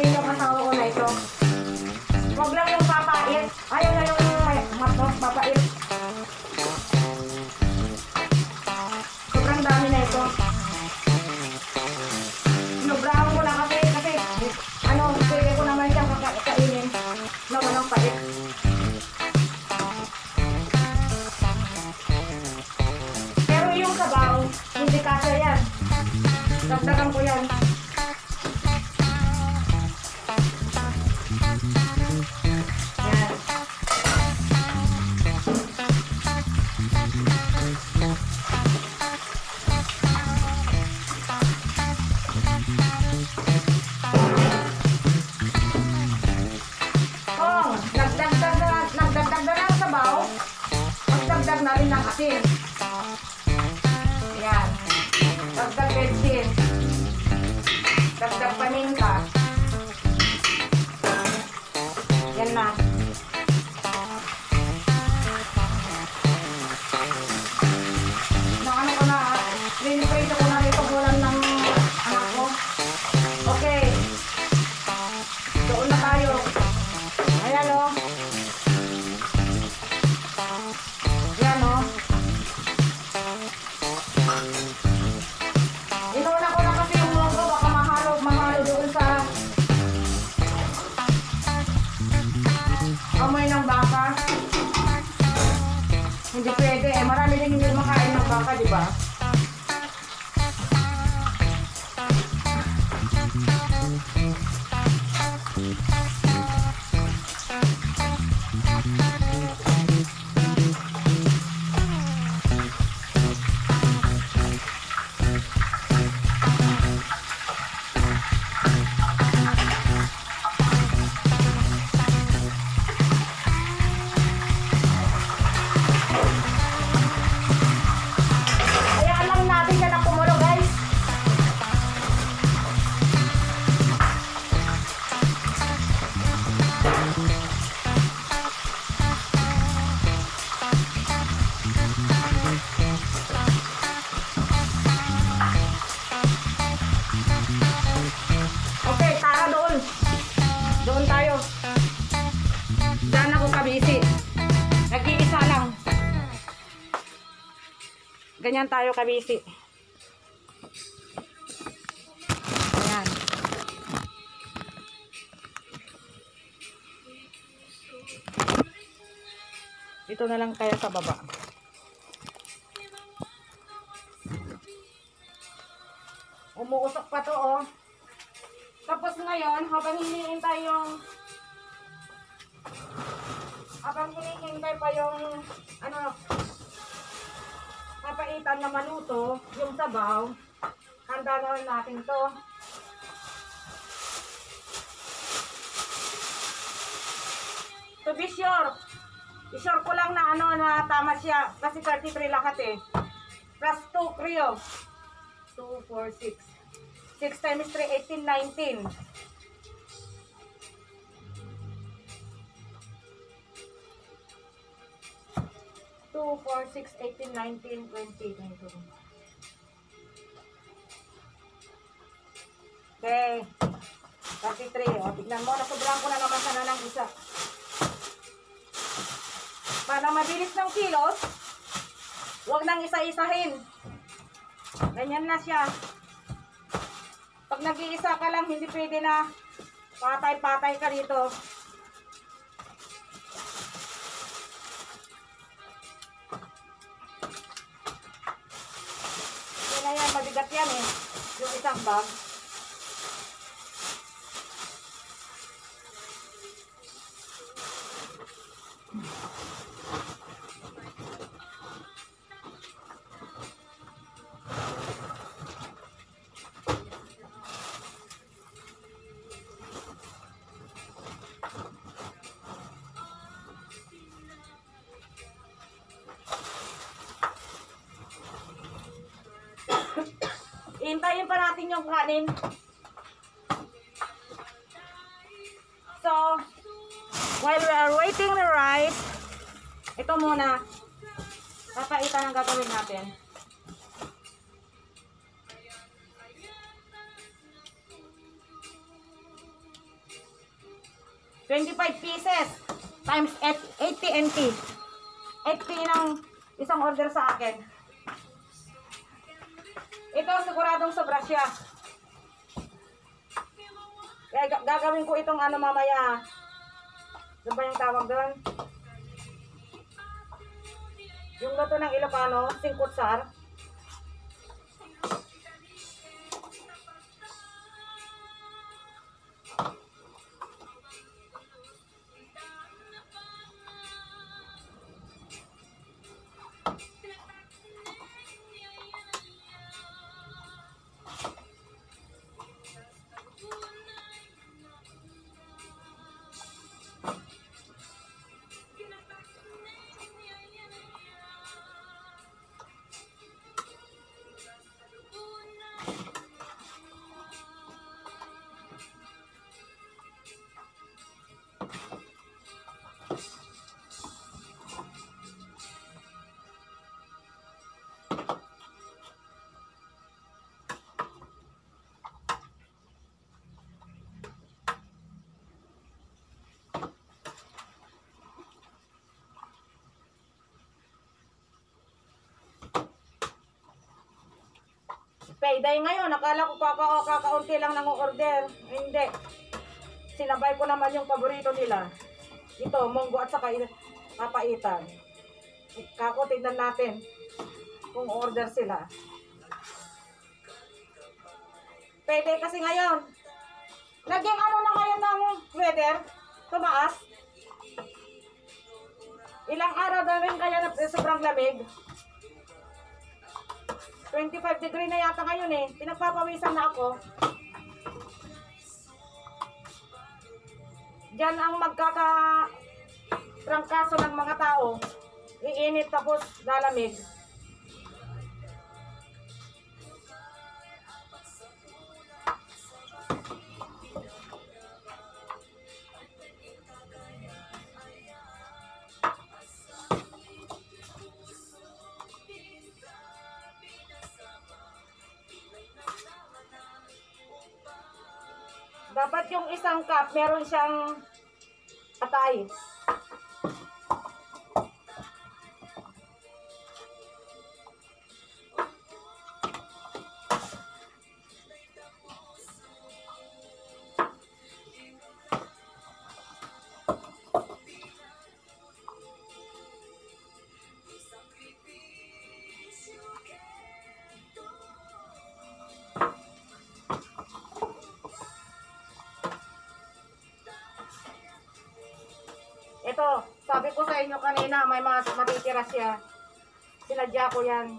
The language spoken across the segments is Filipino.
din yung asawa ko na ito. Huwag lang yung papait. Ayaw na yung matos, papait. Sobrang dami na ito. Sinubrahan ko na kasi, kasi, ano, pwede ko naman siyang kaka- kainin na walang pait. Pero yung sabaw, hindi kasya yan. Dagdagan ko. Yan. Ganyan tayo kabisi. Ayan. Ito na lang tayo sa baba. Umuusok pa to oh. Tapos ngayon, habang hinihintay yung habang hinihintay pa yung ano papaitan na maluto, yung sabaw, handa na natin to. To be sure, i-sure ko lang na ano na tama siya kasi 33 lahat eh. Plus 2 kryo. 2, 4, 6. 6 times 3, 18, 19. Two, four, six, eighteen, nineteen, twenty, twenty-two. Okay. 33. O, tignan mo. Nasobrahan ko na naman sana ng isa. Para mabilis ng kilos, huwag nang isa-isahin. Ganyan na siya. Pag nag-iisa ka lang, hindi pwede na patay-patay ka dito. Mabigat yan eh. Yung isang bag. Hintayin pa natin yung kanin. So, While we are waiting the rice, ito muna. Papaitan ang gagawin natin. Twenty-five pieces times 80 NT. 80 ng isang order sa akin. Ito, siguradong sobra siya. Kaya ga- gagawin ko itong ano mamaya. Ano ba yung tawag doon? Yung luto ng Ilocano, singkutsar. Payday ngayon, akala ko kaka kakaunti lang nang order. Hindi. Sinabay ko naman yung paborito nila. Ito, munggo at saka papaitan. Kako, tignan natin kung order sila. Payday kasi ngayon. Naging ano na ngayon ng weather? Tumaas. Ilang araw na kaya na sobrang lamig. 25 degree na yata ngayon eh. Pinagpapawisan na ako. Diyan ang magkaka trangkaso ng mga tao. Iinit tapos lalamig. Dapat yung isang cup, meron siyang Tá Bye. Ito, sabi ko sa inyo kanina, may mga matitira siya. Sinadya ko yan.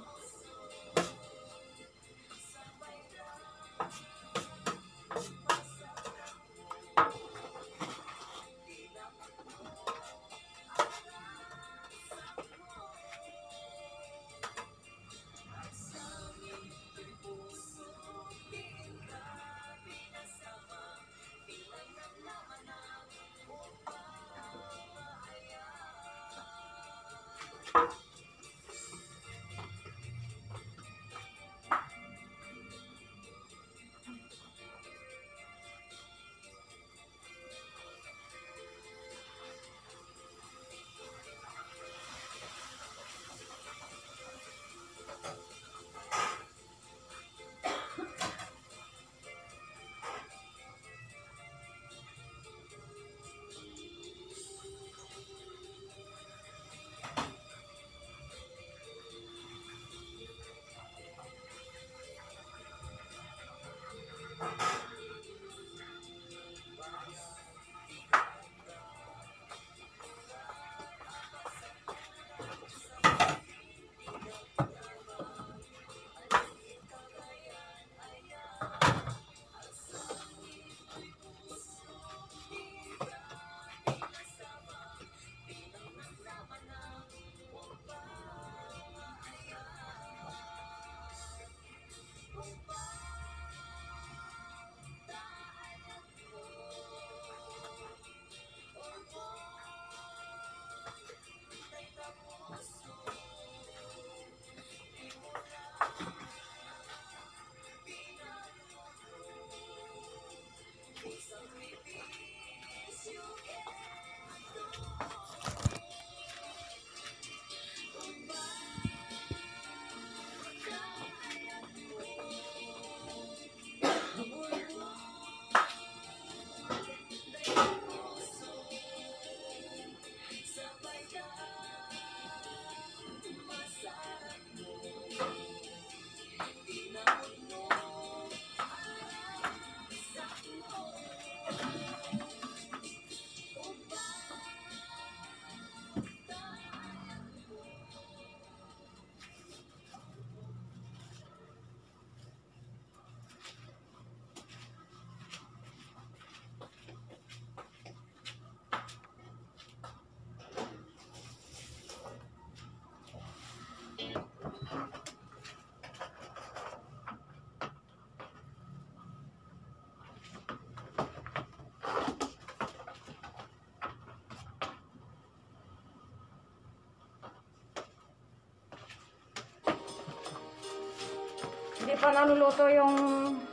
Pa naluluto yung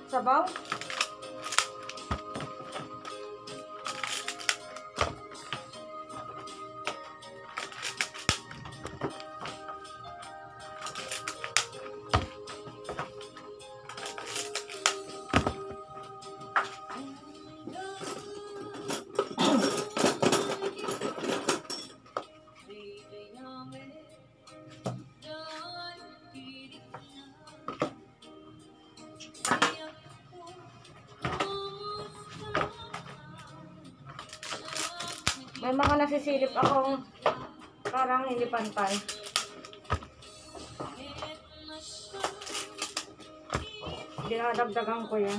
sabaw. Mga nasisilip akong parang hindi pantay. Dinadagdagan ko yan.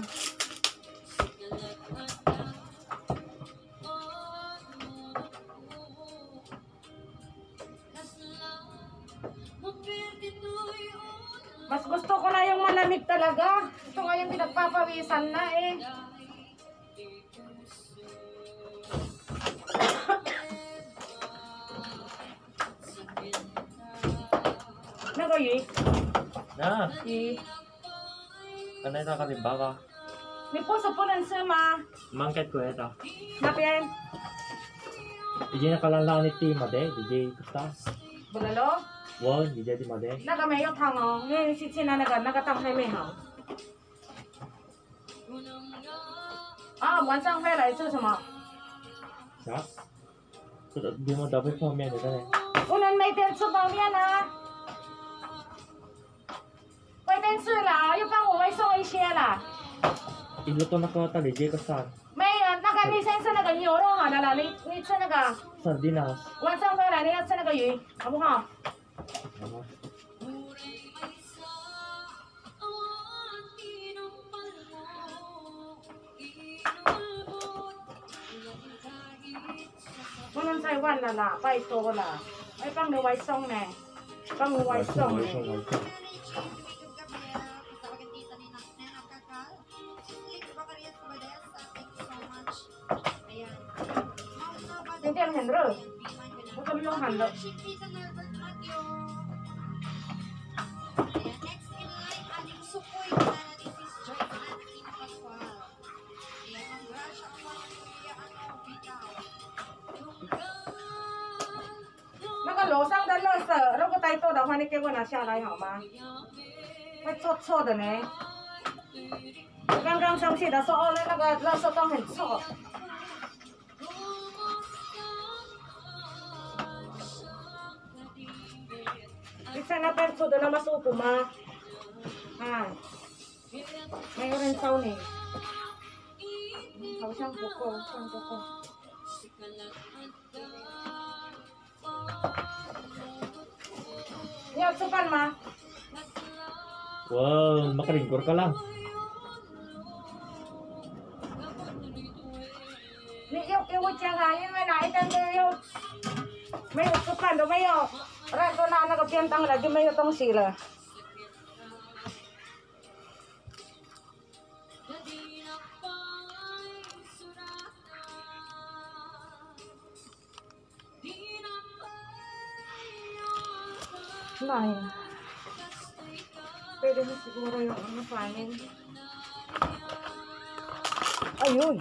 那个鱼。啊。鱼。个包。你不是不能吃吗？过来的。那边。已经要烂烂的地没得，已经不烂。不能喽。我已经的嘛。那个没有汤哦，因为是现在那个那个汤还没好。啊，晚上会来做什么？啥、So, di mo dapat po meron ito eh. 不能每天吃泡面啊！外面吃了，又帮我们送一些了。 Iluto na ko ata DJ Kusta. 没有，那个你先吃那个牛肉好了啦，你你吃那个， 饭菜忘了啦，拜托了。哎，帮着外送呢，帮着外送呢。下来好吗？会做错的呢。刚刚生气的时候，哦，那那个垃圾桶很臭。你在那边住的那么舒服吗？啊，没有人收你，好像不够，算不够。Sukan ma. Wow, makaringkor ka lang. Ni yung iwit siya nga, yun may naitan yung may may yung rato na nagapiyantang la, do may yung sila. Pwede mo siguro yung ano panin. Ayun.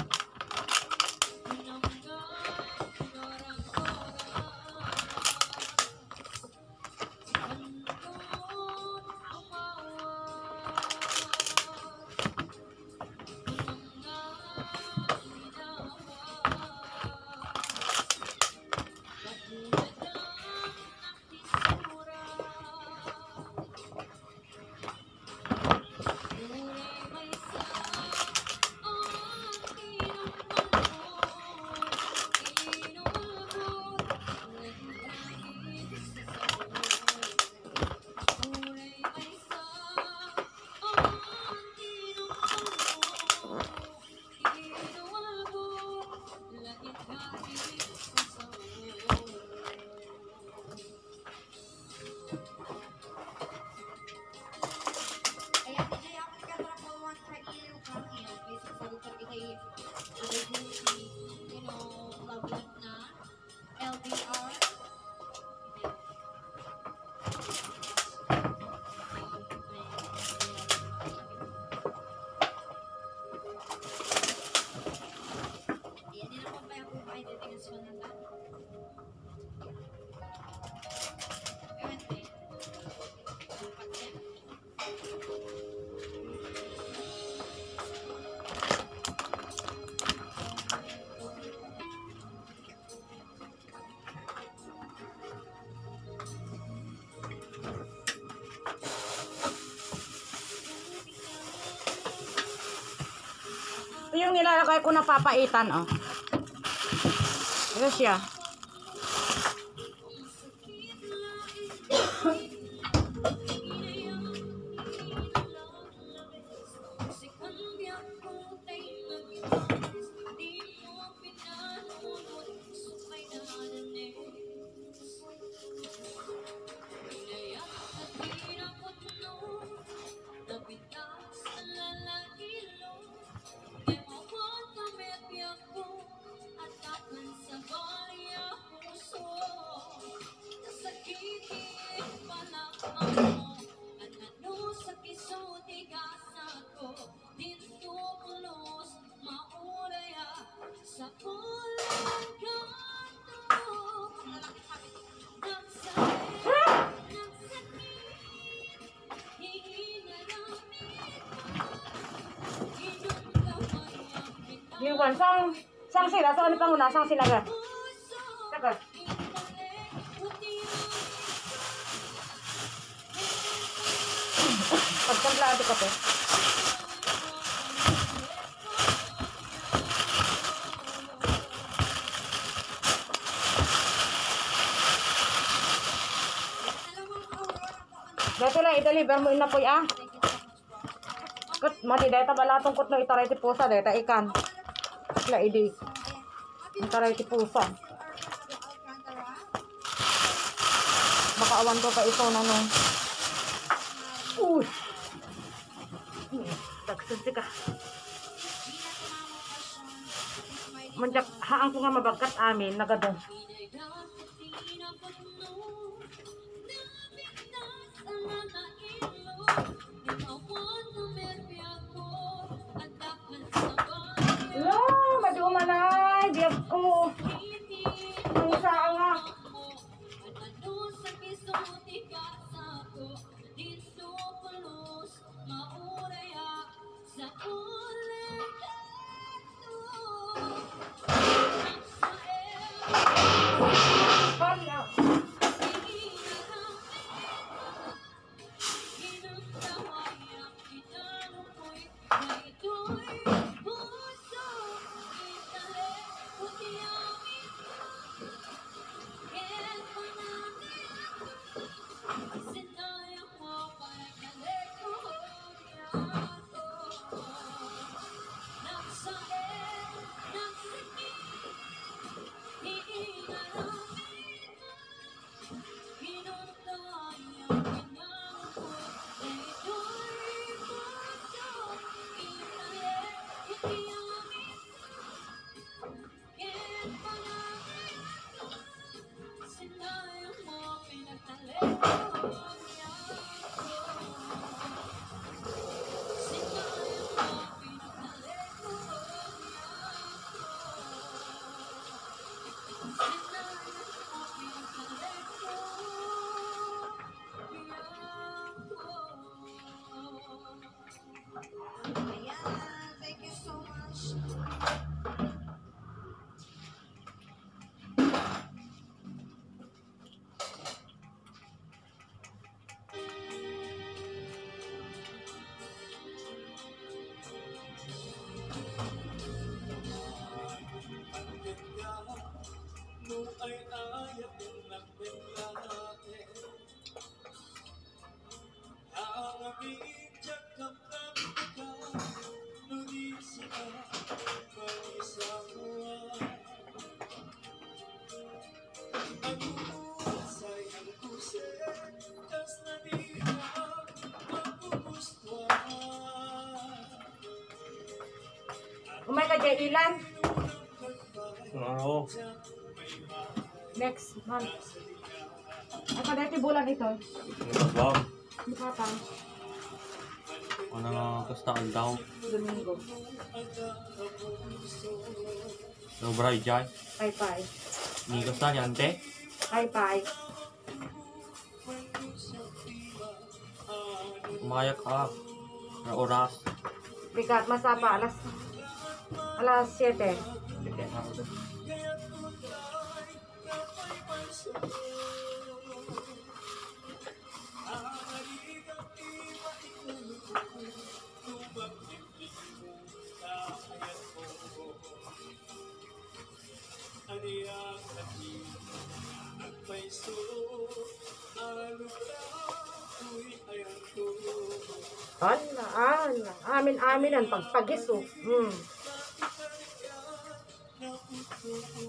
Ito yung nilalagay ko na papaitan, oh. Ito siya. One, sang, sang sila, sa ano pang una, sang sila ga. Saka. Pagkamplado ka po. Dito lang, i-deliver mo ina po ah. Kat, mati data balatong kot no itaray ti pusa data ikan. La idi. Itaray ti pusa. Baka awan ko pa ito na nung. Uy. Tagsunsi ka. Manjak, haang ko nga mabagkat amin, nagadong. Umay ka dyan, ilan? Oo. Next month. Ang kadati bulan ito. Wow. Mukha pa. Ano nga gusto ang daw. Domingo. Dobra ijay. Bye bye. Ni gusto niya ante. Bye bye. Umayak ka. Na oras. Bigat masapa alas A las 7. Ala, ala, amin-amin ang pagpagis, oh. Mm. Dito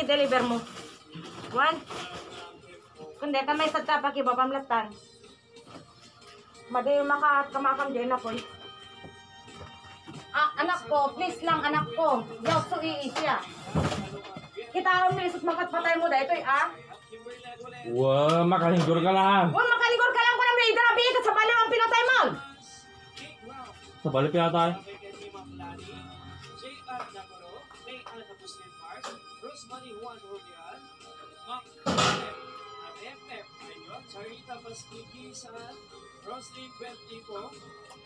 i-deliver mo. One. Kundi kamay sa tapak iba pamlatan. Madi maka kamakam din ako. eh. Ah, anak ko, please lang anak ko. Yaw so iisya. Kita ang misot makatpatay mo dito eh, ah. Wow, makalinggor ka lang. Huwag makaligor ka lang ko ng radar, abi, kat sa baliw ang pinatay mo. Sa balik pinatay. Rosemary Juan Julian, Mac Charita Pasquiki Saan, Roslyn Beltico,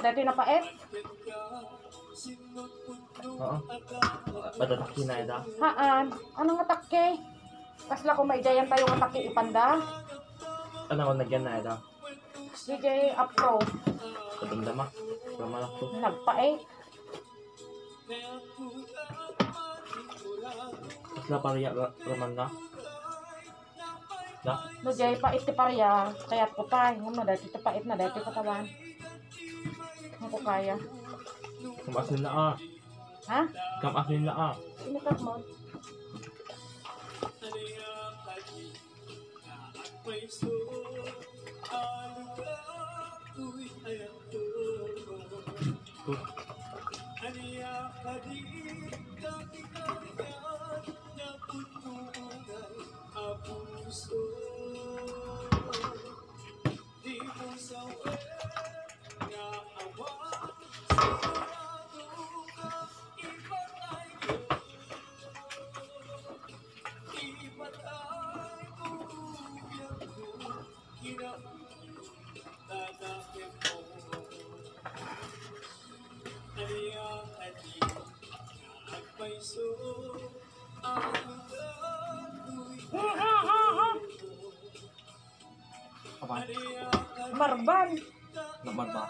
yung napait? Oo. Padatak kinay da. Haan, anong atake? Kasla ko may jayan tayo atake ipanda. Ano ko nagyan na ida. DJ Apro, Kadamdama. Kamalak to. nagpait. Kasla pariya ra- raman na. Da. No, jay pait ti parya. Kaya ko pa, yung na dati ti pait na dati katawan. Ko kaya. Kamasin na ah. Ha? Kamasin na ah. Sinikat mo. Mm, Apa? Marban. Naman ba?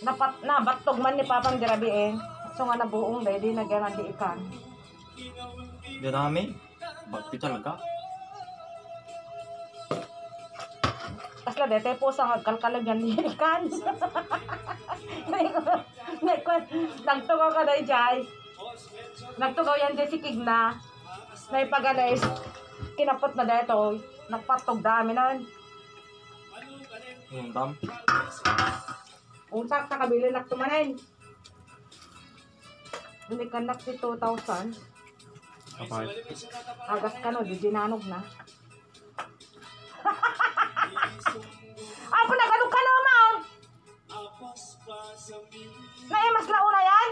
Napat, nabatog man ni Papang Dirabi eh. So nga nabuong dahil di nagyan di ikan. Di namin. Bakit talaga? Kasla dete po sa kalkalagyan ni ikan. Nagtugaw ka na jay. Nagtugaw yan di si Kigna. Na ipagalis. Kinapot na dito. Nagpatog dami na. Yung dam. Unsak sa kabili nak tumanin. Hindi ka nak si 2,000. Kapag. Agas ka no, di dinanog na. Apo na ganun ka no, ma'am! Na eh, mas launa yan?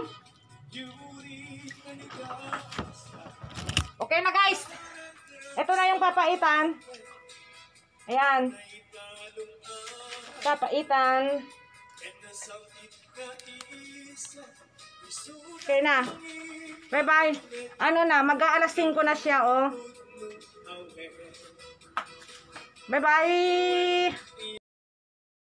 Okay na guys. Ito na yung papaitan. Ayan. Papaitan. Okay na. Bye bye. Ano na, mag-aalas 5 na siya, oh. Bye bye.